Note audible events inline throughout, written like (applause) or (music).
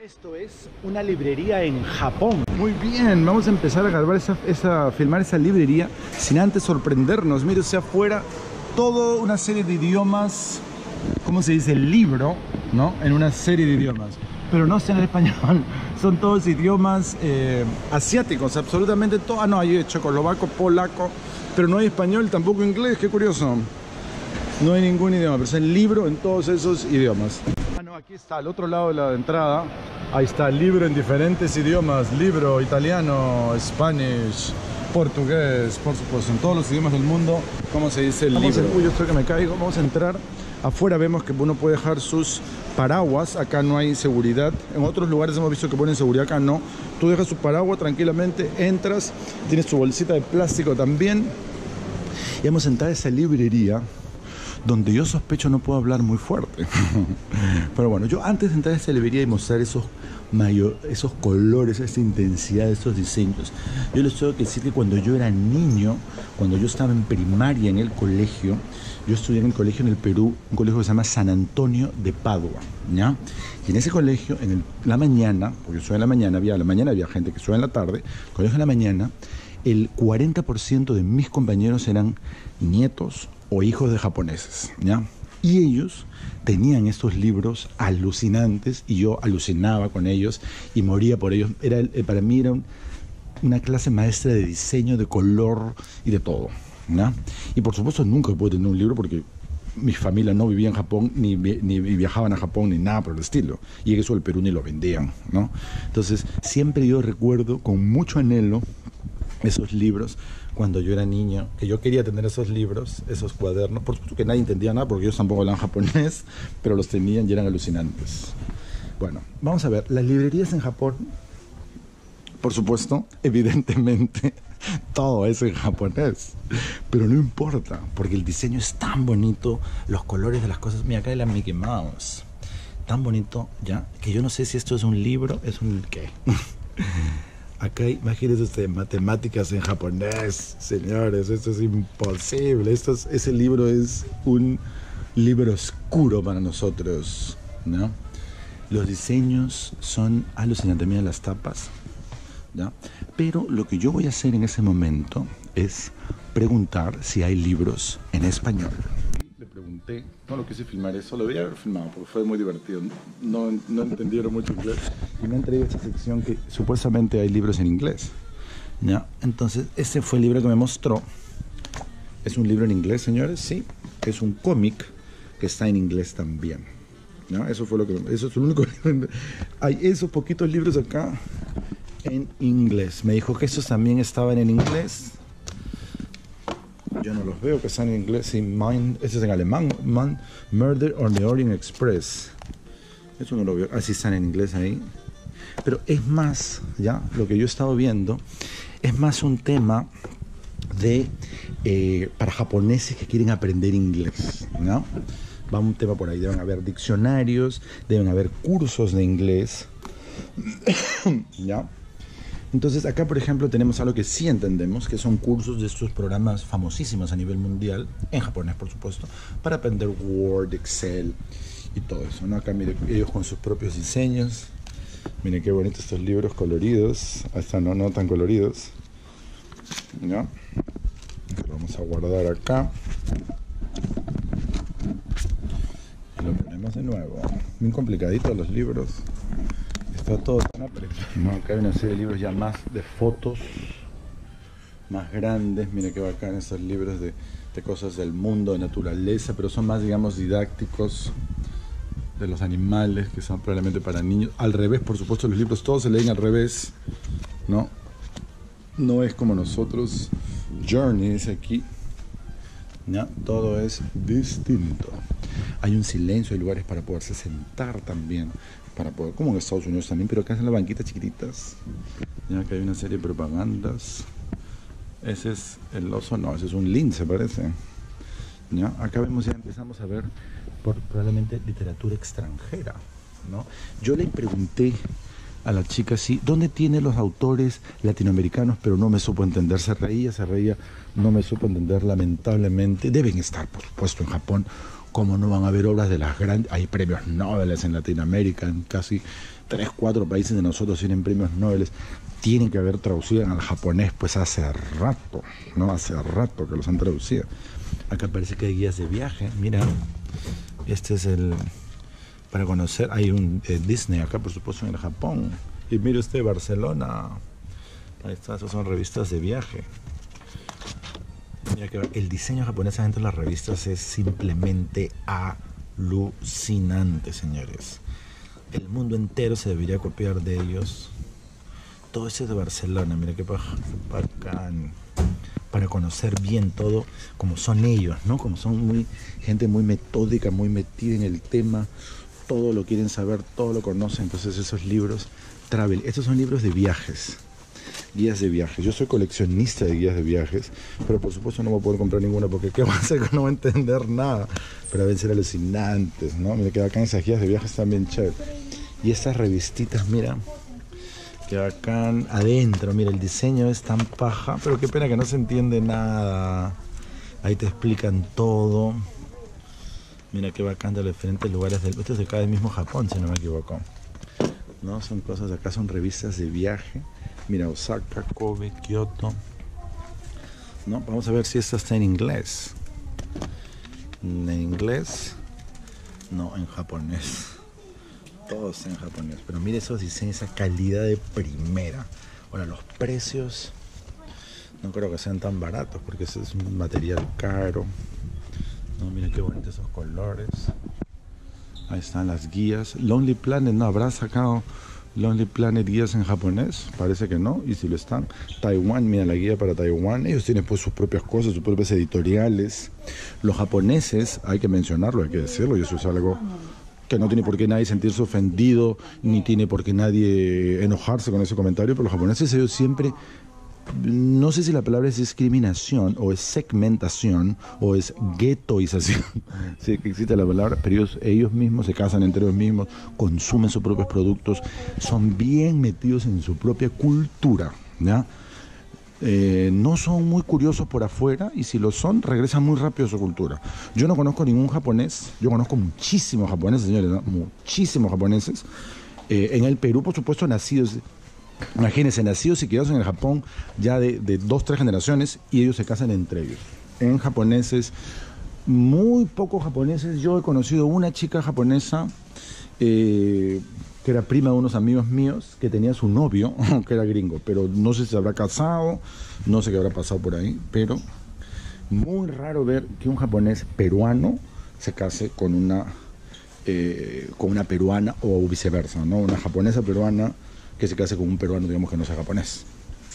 Esto es una librería en Japón. Muy bien, vamos a empezar a grabar esa, esa, filmar esa librería sin antes sorprendernos. Mire, o sea, afuera toda una serie de idiomas, ¿cómo se dice? Libro, ¿no? En una serie de idiomas. Pero no sé en el español, (laughs) son todos idiomas eh, asiáticos, absolutamente todo. Ah, no, hay checoslovaco, polaco, pero no hay español, tampoco inglés, qué curioso. No hay ningún idioma, pero es el libro en todos esos idiomas. Aquí está, al otro lado de la entrada. Ahí está el libro en diferentes idiomas. Libro italiano, spanish, portugués, por supuesto, en todos los idiomas del mundo. ¿Cómo se dice el Vamos libro? a- Uy, yo estoy que me caigo. Vamos a entrar. Afuera vemos que uno puede dejar sus paraguas. Acá no hay seguridad. En otros lugares hemos visto que ponen seguridad. Acá no. Tú dejas su paraguas tranquilamente, entras. Tienes tu bolsita de plástico también. Y vamos a entrar a esa librería donde yo sospecho no puedo hablar muy fuerte. (laughs) Pero bueno, yo antes de entrar a librería y mostrar esos, mayo- esos colores, esa intensidad, esos diseños, yo les tengo que decir que cuando yo era niño, cuando yo estaba en primaria en el colegio, yo estudié en el colegio en el Perú, un colegio que se llama San Antonio de Padua, ¿ya? Y en ese colegio, en la mañana, porque yo en la mañana, había, la mañana había gente que estudiaba en la tarde, colegio en la mañana, el 40% de mis compañeros eran nietos o hijos de japoneses, ¿ya? Y ellos tenían estos libros alucinantes y yo alucinaba con ellos y moría por ellos. Era, el- para mí era un- una clase maestra de diseño, de color y de todo, ¿ya? Y por supuesto nunca pude tener un libro porque mi familia no vivía en Japón, ni, ni viajaban a Japón, ni nada por el estilo. Y eso el Perú ni lo vendían, ¿no? Entonces, siempre yo recuerdo con mucho anhelo esos libros cuando yo era niño, que yo quería tener esos libros, esos cuadernos, por supuesto que nadie entendía nada porque ellos tampoco hablaban japonés, (laughs) pero los tenían y eran alucinantes. Bueno, vamos a ver, las librerías en Japón, por supuesto, (laughs) evidentemente, (laughs) todo es en japonés, pero no importa, porque el diseño es tan bonito, los colores de las cosas, mira acá hay la Mickey Mouse, tan bonito, ya, que yo no sé si esto es un libro, es un qué. Acá imagínense usted, matemáticas en japonés, señores, esto es imposible. Esto es- ese libro es un libro oscuro para nosotros, ¿no? Los diseños son alucinantes, mira las tapas, ¿ya? Pero lo que yo voy a hacer en ese momento es preguntar si hay libros en español. No lo quise filmar eso, lo debería haber filmado porque fue muy divertido. No, no entendieron mucho inglés. Y me han traído esta sección que supuestamente hay libros en inglés. ¿ya? Entonces, ese fue el libro que me mostró. ¿Es un libro en inglés, señores? Sí. Es un cómic que está en inglés también. ¿no? Eso fue lo que... Eso es el único libro. (laughs) Hay esos poquitos libros acá en inglés. Me dijo que esos también estaban en inglés. Yo no los veo que están en inglés. Sí, Mine, ese es en alemán. Murder on the Orient Express. Eso no lo veo. Así están en inglés ahí. Pero es más, ya, lo que yo he estado viendo, es más un tema de eh, para japoneses que quieren aprender inglés, ¿no? Va un tema por ahí, deben haber diccionarios, deben haber cursos de inglés, (coughs) ¿ya? Entonces acá, por ejemplo, tenemos algo que sí entendemos, que son cursos de estos programas famosísimos a nivel mundial, en japonés, por supuesto, para aprender Word, Excel y todo eso, ¿no? Acá, mire, ellos con sus propios diseños. Miren qué bonitos estos libros coloridos, hasta no, no tan coloridos. ¿Ya? Lo vamos a guardar acá. Y lo ponemos de nuevo. Bien complicaditos los libros. Está todo tan apretado. No, acá hay una serie de libros ya más de fotos, más grandes. Mire qué bacán esos libros de, de cosas del mundo, de naturaleza, pero son más, digamos, didácticos de los animales, que son probablemente para niños. Al revés, por supuesto, los libros todos se leen al revés, ¿no? No es como nosotros. Journey es aquí. ¿ya? Todo es distinto. Hay un silencio, hay lugares para poderse sentar también, para poder, como en Estados Unidos también, pero acá en las banquitas chiquititas. Ya que hay una serie de propagandas. Ese es el oso, no, ese es un lince, parece. ¿Ya? Acá vemos, ya empezamos a ver por probablemente literatura extranjera. ¿no? Yo le pregunté a la chica si, ¿dónde tiene los autores latinoamericanos? Pero no me supo entender, se reía, se reía, no me supo entender lamentablemente. Deben estar, por supuesto, en Japón ¿Cómo no van a haber obras de las grandes? Hay premios Nobel en Latinoamérica, en casi tres, cuatro países de nosotros tienen premios Nobel. Tienen que haber traducido al japonés, pues hace rato, ¿no? Hace rato que los han traducido. Acá parece que hay guías de viaje, mira. Este es el. Para conocer, hay un eh, Disney acá, por supuesto, en el Japón. Y mire usted, Barcelona. Ahí está, son revistas de viaje. Mira que el diseño japonés dentro de las revistas es simplemente alucinante, señores. El mundo entero se debería copiar de ellos. Todo eso es de Barcelona, mira qué bacán. Para conocer bien todo, como son ellos, ¿no? Como son muy gente muy metódica, muy metida en el tema, todo lo quieren saber, todo lo conocen. Entonces esos libros, travel, estos son libros de viajes guías de viajes. Yo soy coleccionista de guías de viajes, pero por supuesto no voy a poder comprar ninguna porque ¿qué (laughs) va a hacer no va a entender nada? Pero deben ser alucinantes, ¿no? Mira que bacán esas guías de viajes también chévere. Y estas revistitas, mira, que bacán adentro, mira, el diseño es tan paja, pero qué pena que no se entiende nada. Ahí te explican todo. Mira qué bacán de los diferentes lugares del... Esto es de acá del mismo Japón, si no me equivoco. ¿No? Son cosas de acá, son revistas de viaje Mira, Osaka, Kobe, Kyoto. No, vamos a ver si esta está en inglés. En inglés. No, en japonés. Todos en japonés. Pero mire esos diseños, esa calidad de primera. Ahora, los precios no creo que sean tan baratos porque ese es un material caro. No, miren qué bonitos esos colores. Ahí están las guías. Lonely Planet no habrá sacado Lonely Planet guías en japonés, parece que no, y si lo están. Taiwán, mira la guía para Taiwán, ellos tienen pues sus propias cosas, sus propias editoriales. Los japoneses, hay que mencionarlo, hay que decirlo, y eso es algo que no tiene por qué nadie sentirse ofendido, ni tiene por qué nadie enojarse con ese comentario, pero los japoneses ellos siempre no sé si la palabra es discriminación o es segmentación o es ghettoización, (laughs) sí que existe la palabra, pero ellos, mismos se casan entre ellos mismos, consumen sus propios productos, son bien metidos en su propia cultura, ¿ya? Eh, no son muy curiosos por afuera y si lo son, regresan muy rápido a su cultura. Yo no conozco ningún japonés, yo conozco muchísimos japoneses, señores, muchísimos japoneses. Eh, en el Perú, por supuesto, nacidos Imagínense, nacidos y criados en el Japón ya de, dos, tres generaciones y ellos se casan entre ellos. En japoneses, muy pocos japoneses. Yo he conocido una chica japonesa eh, que era prima de unos amigos míos que tenía su novio, (laughs) que era gringo, pero no sé si se habrá casado, no sé qué habrá pasado por ahí, pero muy raro ver que un japonés peruano se case con una, eh, con una peruana o viceversa, ¿no? Una japonesa peruana que se case con un peruano, digamos, que no sea japonés.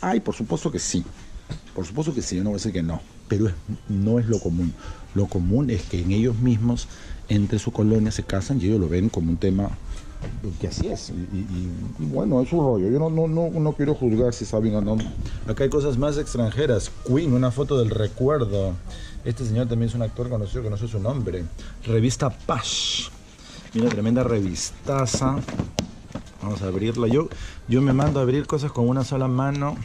Ay, por supuesto que sí. Por supuesto que sí, yo no voy a decir que no. Pero no es lo común. Lo común es que en ellos mismos, entre su colonia, se casan y ellos lo ven como un tema que así es. Y, bueno, es un rollo. Yo no, no, no, no quiero juzgar si saben o no. Acá hay cosas más extranjeras. Queen, una foto del recuerdo. Este señor también es un actor conocido que no sé su nombre. Revista Pash. Mira, tremenda revistaza. Vamos a abrirla. Yo, yo me mando a abrir cosas con una sola mano.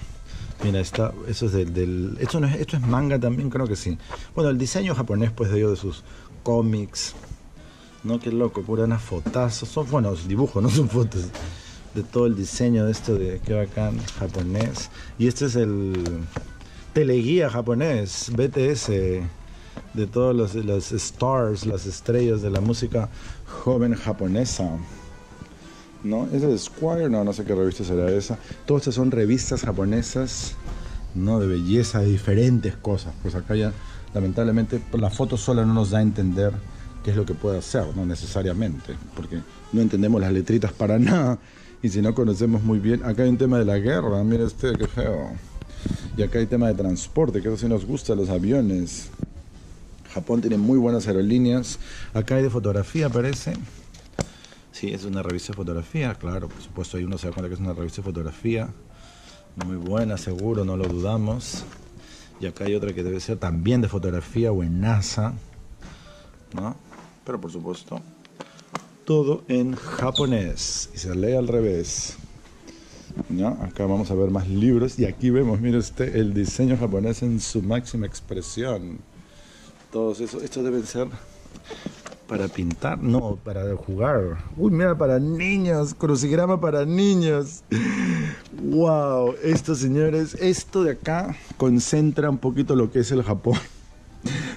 Mira, está, eso es del, esto, no es, esto es manga también, creo que sí. Bueno, el diseño japonés, pues, de ellos, de sus cómics. ¿No? Qué loco, pura unas fotazos. Son, bueno, dibujos, (laughs) no son fotos. De todo el diseño de esto de qué bacán, japonés. Y este es el teleguía japonés, BTS, de todos los, los stars, las estrellas de la música joven japonesa. ¿No? ¿Esa es Squire? No, no sé qué revista será esa. Todas estas son revistas japonesas, ¿no? De belleza, de diferentes cosas. Pues acá ya, lamentablemente, la foto sola no nos da a entender qué es lo que puede hacer, no necesariamente, porque no entendemos las letritas para nada. Y si no conocemos muy bien, acá hay un tema de la guerra, mire usted qué feo. Y acá hay tema de transporte, que eso sí nos gusta, los aviones. Japón tiene muy buenas aerolíneas. Acá hay de fotografía, parece. Sí, es una revista de fotografía, claro, por supuesto, ahí uno se da cuenta que es una revista de fotografía. Muy buena, seguro, no lo dudamos. Y acá hay otra que debe ser también de fotografía o en NASA, ¿no? Pero por supuesto, todo en japonés y se lee al revés. ¿Ya? Acá vamos a ver más libros y aquí vemos, mire usted, el diseño japonés en su máxima expresión. Todos eso, estos deben ser Para pintar, no, para jugar. Uy, mira, para niños, crucigrama para niños. Wow, esto señores, esto de acá concentra un poquito lo que es el Japón.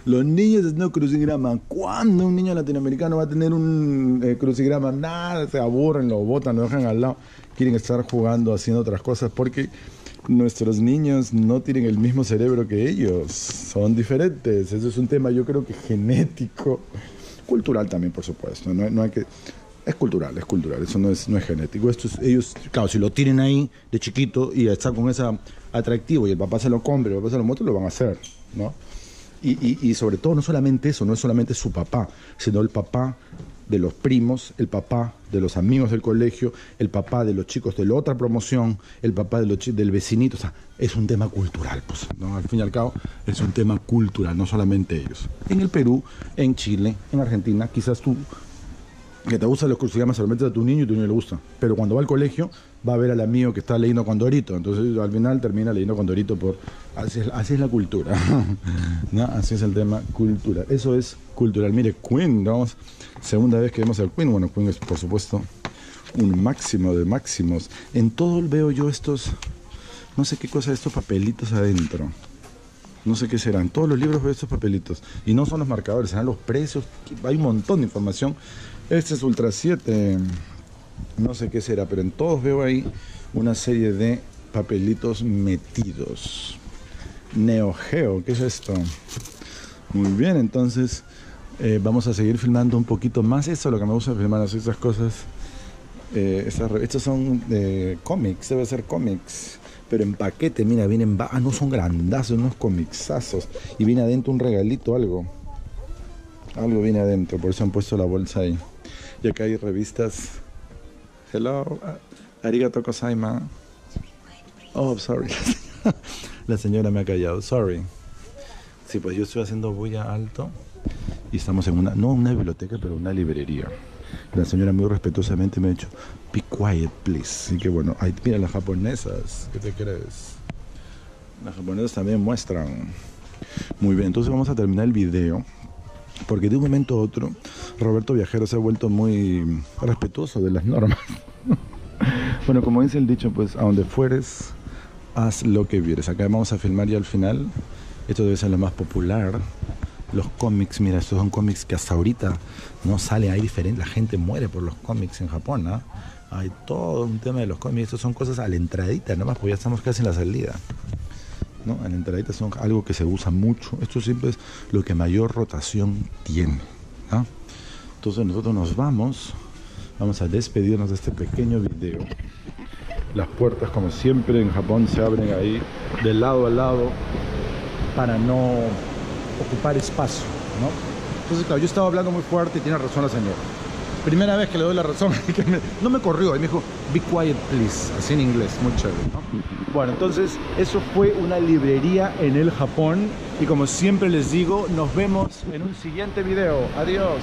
Los niños haciendo crucigrama. ¿Cuándo un niño latinoamericano va a tener un eh, crucigrama? Nada, se aburren, lo botan, lo dejan al lado. Quieren estar jugando, haciendo otras cosas porque nuestros niños no tienen el mismo cerebro que ellos. Son diferentes. Eso es un tema, yo creo que genético. Cultural también, por supuesto. No, hay que... Es cultural, es cultural, eso no es, no es genético. Esto ellos, claro, si lo tienen ahí de chiquito y está con ese atractivo y el papá se lo compra, el papá se lo muestra, lo van a hacer, ¿no? Y, y, sobre todo, no solamente eso, no es solamente su papá, sino el papá de los primos, el papá de los amigos del colegio, el papá de los chicos de la otra promoción, el papá de los del vecinito. O sea, es un tema cultural, pues, ¿no? Al fin y al cabo, es un tema cultural, no solamente ellos. En el Perú, en Chile, en Argentina, quizás tú que te gustan los crucigramas solamente a tu niño y tu niño le gusta. Pero cuando va al colegio, va a ver al amigo que está leyendo Condorito. Entonces al final termina leyendo Condorito por... Así es, así es la cultura. (laughs) ¿no? Así es el tema cultura. Eso es cultural. Mire, Queen, vamos, segunda vez que vemos al Queen. Bueno, Queen es por supuesto un máximo de máximos. En todo veo yo estos, no sé qué cosa, estos papelitos adentro. No sé qué serán. Todos los libros veo estos papelitos. Y no son los marcadores, serán los precios. Hay un montón de información este es Ultra 7. No sé qué será, pero en todos veo ahí una serie de papelitos metidos. Neo Geo, ¿qué es esto? Muy bien, entonces eh, vamos a seguir filmando un poquito más. Eso es lo que me gusta filmar, esas cosas. Eh, estos son de cómics, debe ser cómics. Pero en paquete, mira, vienen. Ah, no son grandazos, unos comicsazos. Y viene adentro un regalito, algo. Algo viene adentro, por eso han puesto la bolsa ahí. Y acá hay revistas. Hello, arigato kosaima. Oh, sorry. (laughs) La señora me ha callado, sorry. Sí, pues yo estoy haciendo bulla alto y estamos en una, no una biblioteca, pero una librería. La señora muy respetuosamente me ha dicho, be quiet, please. Así que bueno, ahí mira las japonesas, ¿qué te crees? Las japonesas también muestran. Muy bien, entonces vamos a terminar el video porque de un momento a otro Roberto Viajero se ha vuelto muy respetuoso de las normas. (laughs) bueno, como dice el dicho, pues a donde fueres, haz lo que vieres. Acá vamos a filmar ya al final. Esto debe ser lo más popular. Los cómics, mira, estos son cómics que hasta ahorita no sale, hay diferente, la gente muere por los cómics en Japón, ¿no? Hay todo un tema de los cómics, estos son cosas a la entradita, nomás, porque ya estamos casi en la salida. En la entradita son algo que se usa mucho. Esto siempre es lo que mayor rotación tiene. Entonces nosotros nos vamos, vamos a despedirnos de este pequeño video. Las puertas, como siempre en Japón, se abren ahí de lado a lado para no ocupar espacio. Entonces, claro, yo estaba hablando muy fuerte y tiene razón la señora primera vez que le doy la razón, (laughs) no me corrió, y me dijo, be quiet please, así en inglés, muy chévere, Bueno, entonces eso fue una librería en el Japón y como siempre les digo, nos vemos en un siguiente video. Adiós.